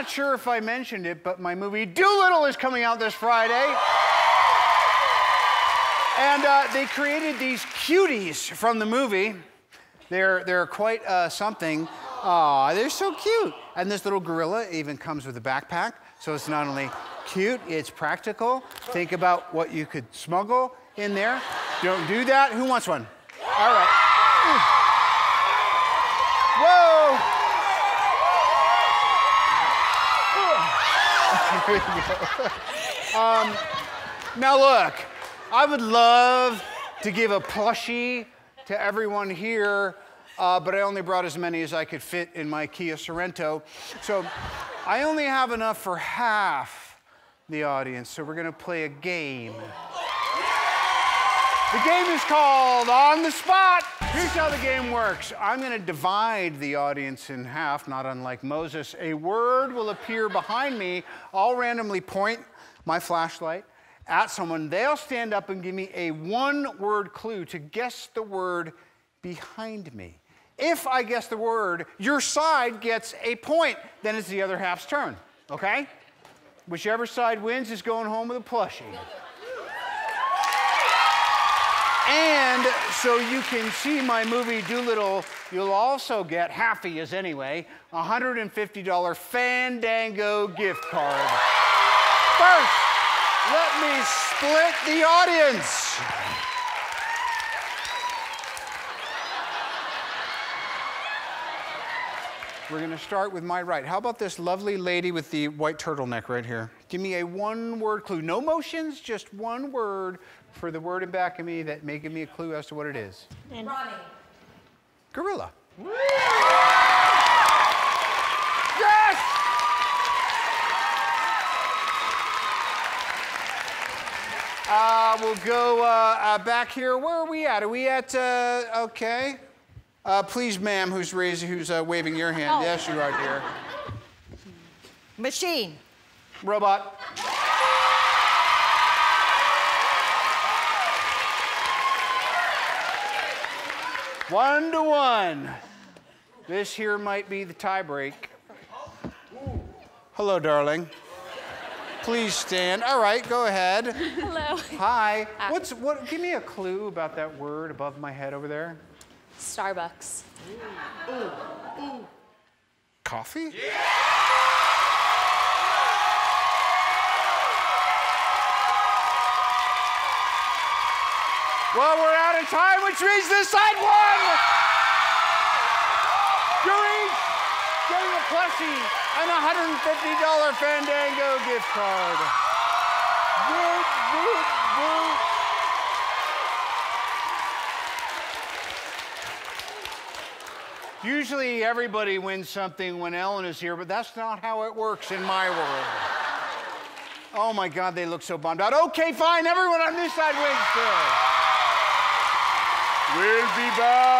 not sure if I mentioned it, but my movie Dolittle is coming out this Friday. And uh, they created these cuties from the movie. They're, they're quite uh, something. Aw, they're so cute. And this little gorilla even comes with a backpack. So it's not only cute, it's practical. Think about what you could smuggle in there. Don't do that. Who wants one? All right. Um, now look, I would love to give a plushie to everyone here, uh, but I only brought as many as I could fit in my Kia Sorento. So I only have enough for half the audience, so we're gonna play a game. The game is called On the Spot. Here's how the game works I'm going to divide the audience in half, not unlike Moses. A word will appear behind me. I'll randomly point my flashlight at someone. They'll stand up and give me a one word clue to guess the word behind me. If I guess the word, your side gets a point. Then it's the other half's turn, okay? Whichever side wins is going home with a plushie. And so you can see my movie Dolittle. you'll also get, of yous anyway, a $150 Fandango gift card. First, let me split the audience. We're going to start with my right. How about this lovely lady with the white turtleneck right here? Give me a one word clue. No motions, just one word for the word in back of me that may give me a clue as to what it is. Ronnie. Gorilla. Yes! Uh, we'll go uh, uh, back here. Where are we at? Are we at, uh, okay. Uh, please, ma'am, who's raising, who's uh, waving your hand? Oh. Yes, you are, dear. Machine. Robot. One to one. This here might be the tiebreak. Hello, darling. Please stand. All right, go ahead. Hello. Hi. What's what? Give me a clue about that word above my head over there. Starbucks. Coffee? Well, we're out of time, which means this side won! You're each getting a plushie and a $150 Fandango gift card. Usually everybody wins something when Ellen is here, but that's not how it works in my world. Oh my God, they look so bummed out. Okay, fine, everyone on this side wins too. We'll be back.